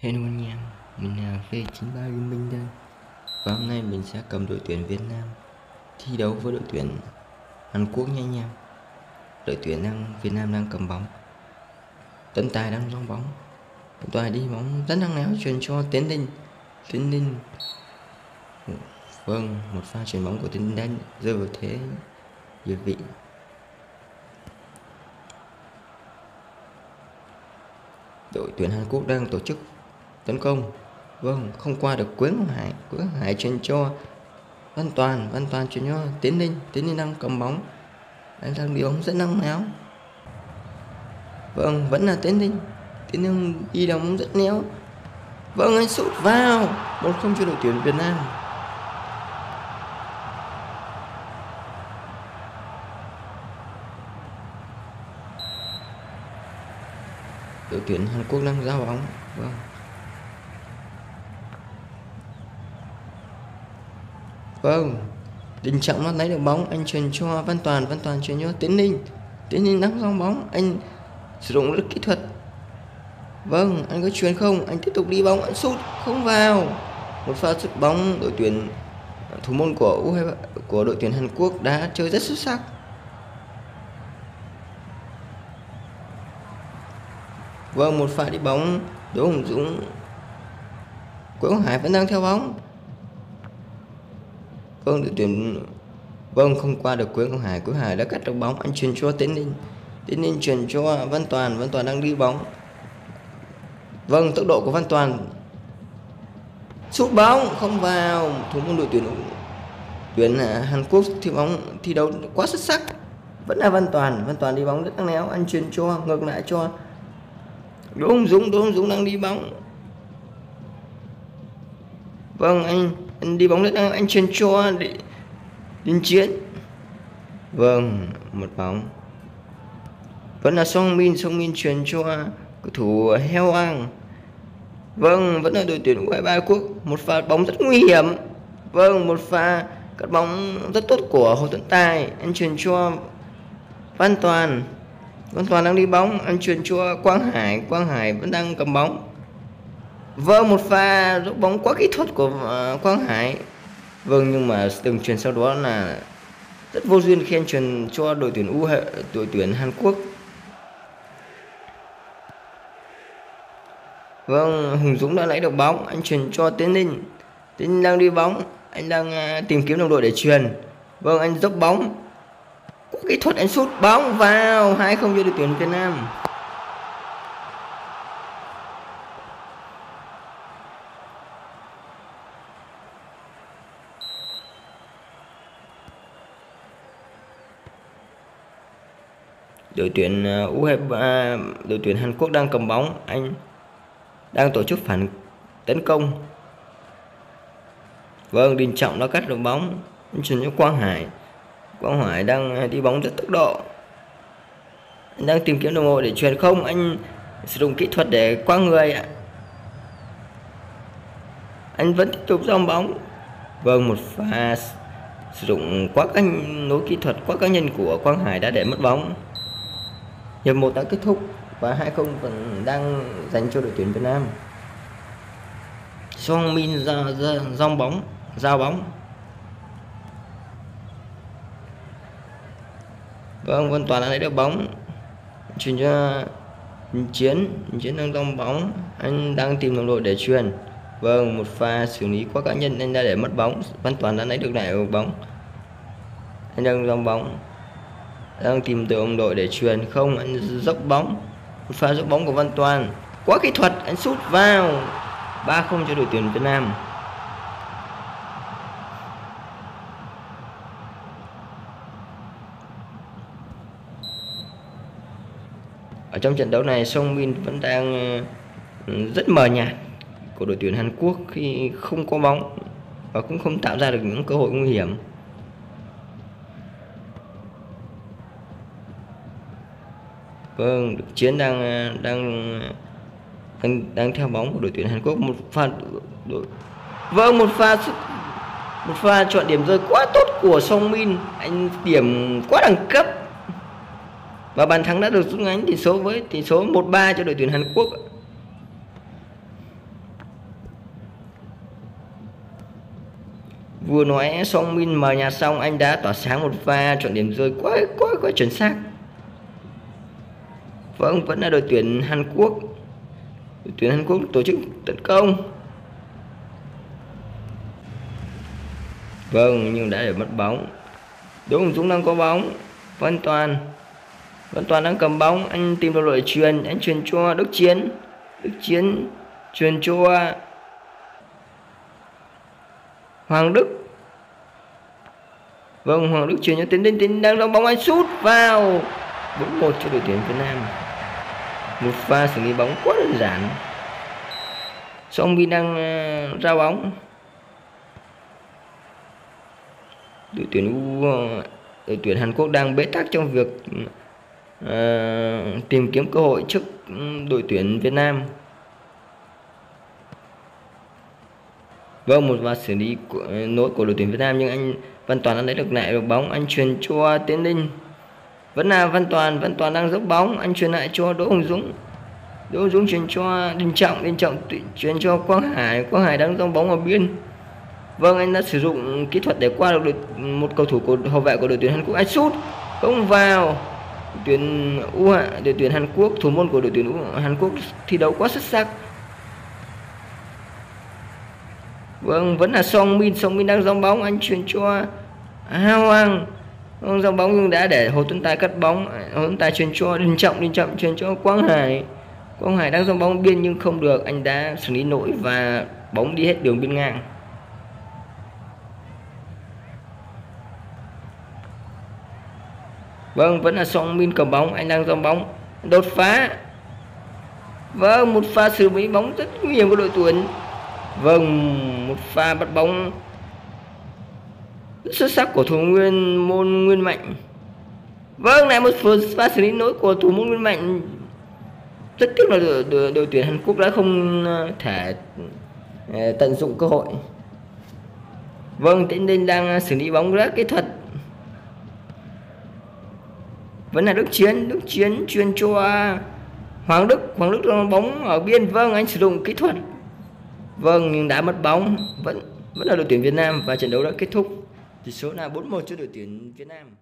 Hello anh em, mình là V93 Liên Minh đây. Và hôm nay mình sẽ cầm đội tuyển Việt Nam Thi đấu với đội tuyển Hàn Quốc nha anh em. Đội tuyển đang Việt Nam đang cầm bóng. Tấn Tài đang gióng bóng. Tấn Tài đi bóng rất năng léo truyền cho Tiến Linh Tiến Linh Vâng, một pha chuyển bóng của Tiến Linh đã rơi vào thế địa vị. Đội tuyển Hàn Quốc đang tổ chức tấn công. Vâng không qua được Quế Ngọc Hải, Quế Ngọc Hải chuyển cho Văn Toàn. Văn Toàn chuyển cho Tiến Linh Tiến Linh đang cầm bóng. Anh đang đi bóng rất năng léo vâng vẫn là Tiến Linh Tiến Linh đi đồng bóng rất néo. Vâng anh sút vào. Một không cho đội tuyển Việt Nam. Đội tuyển Hàn Quốc đang giao bóng. Vâng. Vâng đình trọng nó lấy được bóng anh truyền cho Văn Toàn Văn Toàn truyền cho Tiến Ninh. Tiến Ninh đang giao bóng anh sử dụng rất kỹ thuật. Vâng anh có truyền không? Anh tiếp tục đi bóng anh sút không vào. Một pha sút bóng đội tuyển thủ môn của u của đội tuyển Hàn Quốc đã chơi rất xuất sắc. Vâng, một pha đi bóng Đỗ Hùng Dũng Quế Quang Hải vẫn đang theo bóng. Vâng, đội tuyển Vâng, không qua được cuối Quang Hải. Cuối Hải đã cắt được bóng Anh truyền cho Tiến Ninh. Tiến Ninh truyền cho Văn Toàn. Văn Toàn đang đi bóng. Vâng, tốc độ của Văn Toàn. Sút bóng không vào. Thủ môn đội tuyển tuyển à, Hàn Quốc thi bóng thi đấu quá xuất sắc. Vẫn là Văn Toàn. Văn Toàn đi bóng rất năng léo anh truyền cho ngược lại cho. Đỗ Hùng Dũng Đỗ Hùng Dũng đang đi bóng. Vâng anh anh đi bóng rất đang ờ, anh truyền cho để đến Chiến. Vâng một bóng. Vẫn là Song Min Song Min truyền cho cầu thủ Heo Ang. Vâng vẫn là đội tuyển U23 quốc. Một pha bóng rất nguy hiểm. Vâng một pha cắt bóng rất tốt của Hồ Tuấn Tài. Anh truyền cho Văn Toàn. Văn Toàn đang đi bóng, anh truyền cho Quang Hải. Quang Hải vẫn đang cầm bóng. Vâng một pha rút bóng quá kỹ thuật của ờ, Quang Hải. Vâng nhưng mà từng truyền sau đó là rất vô duyên khen truyền cho đội tuyển U hệ, đội tuyển Hàn Quốc. Vâng Hùng Dũng đã lấy được bóng, anh truyền cho Tiến Linh Tiến Linh đang đi bóng, anh đang ờ, tìm kiếm đồng đội để truyền. Vâng anh dốc bóng. Có kỹ thuật, anh sút bóng vào hai không cho đội tuyển Việt Nam. Đội tuyển ờ, U23 à, đội tuyển Hàn Quốc đang cầm bóng. Anh đang tổ chức phản tấn công. Vâng Đình Trọng đã cắt được bóng. Anh chuyển cho Quang Hải. Quang Hải đang à, đi bóng rất tốc độ. Anh đang tìm kiếm đồng hồ để truyền không. Anh sử dụng kỹ thuật để qua người ạ. Anh vẫn tiếp tục dòng bóng. Vâng một pha sử dụng quá các nối kỹ thuật quá cá nhân của Quang Hải đã để mất bóng hiệp một đã kết thúc và hai không vẫn đang dành cho đội tuyển Việt Nam. Song Min ra, ra dòng bóng giao bóng. Vâng Văn Toàn đã lấy được bóng. Chuyển cho Chiến. Chiến đang trong bóng. Anh đang tìm đồng đội để truyền. Vâng một pha xử lý quá cá nhân anh đã để mất bóng. Văn Toàn đã lấy được lại bóng. Anh đang trong bóng đang tìm từ ông đội để truyền. Không, anh dốc bóng. Một pha dốc bóng của Văn Toàn. Quá kỹ thuật, anh sút vào. Ba không cho đội tuyển Việt Nam. Ở trong trận đấu này, Song Min vẫn đang ừ, rất mờ nhạt của đội tuyển Hàn Quốc khi không có bóng và cũng không tạo ra được những cơ hội nguy hiểm. vâng Đức Chiến đang ờ, đang ờ, đang đang theo bóng của đội tuyển Hàn Quốc. Một pha đội vâng một pha một pha chọn điểm rơi quá tốt của Song Min. Anh điểm quá đẳng cấp. Và bàn thắng đã được rút ngắn tỷ số với tỷ số 1-3 cho đội tuyển Hàn Quốc. Vừa nói Song Min mở nhà xong, anh đã tỏa sáng một pha chọn điểm rơi quá quá quá chuẩn xác vâng vẫn là đội tuyển Hàn Quốc. Đội tuyển Hàn Quốc tổ chức tấn công. Vâng nhưng đã để mất bóng. Đúng Hùng Dũng đang có bóng. Văn Toàn. Văn Toàn đang cầm bóng. Anh tìm được đội truyền anh truyền cho Đức Chiến. Đức Chiến truyền cho Hoàng Đức. Vâng Hoàng Đức truyền cho Tiến Tiến Tiến đang đóng bóng. Anh sút vào. 4-1 cho đội tuyển Việt Nam một pha xử lý bóng quá đơn giản. Song Bin đang ờ, ra bóng. Đội tuyển U ờ, đội tuyển Hàn Quốc đang bế tắc trong việc uh, tìm kiếm cơ hội trước ừ, đội tuyển Việt Nam. Vâng, một pha xử lý của, nối của đội tuyển Việt Nam nhưng anh Văn Toàn đã lấy được lại được bóng, anh truyền cho Tiến Linh. Vẫn là Văn Toàn, Văn Toàn đang dốc bóng, anh truyền lại cho Đỗ Hùng Dũng. Đỗ Hùng Dũng truyền cho Đình Trọng, Đình Trọng truyền cho Quang Hải, Quang Hải đang dốc bóng ở biên. Vâng, anh đã sử dụng kỹ thuật để qua được một cầu thủ của hậu vệ của đội tuyển Hàn Quốc. Anh sút không vào. Tuyển U đội tuyển Hàn Quốc, thủ môn của đội tuyển U Hàn Quốc thi đấu quá xuất sắc. Vâng, vẫn là Song Min, Song Min đang dốc bóng, anh truyền cho Hao Hoàng. Ông dòng bóng nhưng đã để Hồ Tuấn Tài cắt bóng, Hồ Tuấn Tài chuyển cho Đình Trọng, Đình Trọng chuyển cho Quang Hải. Quang Hải đang dòng bóng biên nhưng không được, anh đã xử lý nổi và bóng đi hết đường biên ngang. Vâng, vẫn là Song Min cầm bóng, anh đang dòng bóng đột phá. Vâng, một pha xử lý bóng rất nguy hiểm của đội tuyển Vâng, một pha bắt bóng xuất sắc của thủ nguyên môn Nguyên Mạnh. Vâng, này một pha xử lý nỗi của thủ môn Nguyên Mạnh. Rất tiếc là đội, đội, đội tuyển Hàn Quốc đã không ờ, thể ờ, tận dụng cơ hội. Vâng, Tiến Đinh đang ờ, xử lý bóng rất kỹ thuật. Vẫn là Đức Chiến, Đức Chiến chuyên cho Hoàng Đức, Hoàng Đức đang bóng ở biên. Vâng, anh sử dụng kỹ thuật Vâng, nhưng đã mất bóng vẫn vẫn là đội tuyển Việt Nam và trận đấu đã kết thúc. Tỷ số là 4-1 cho đội tuyển Việt Nam.